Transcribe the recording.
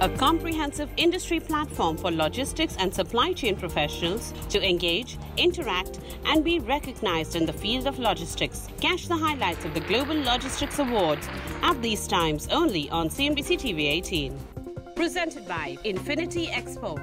a comprehensive industry platform for logistics and supply chain professionals to engage, interact, and be recognized in the field of logistics. Catch the highlights of the Global Logistics Awards at these times only on CNBC TV 18. Presented by Infinity Expo.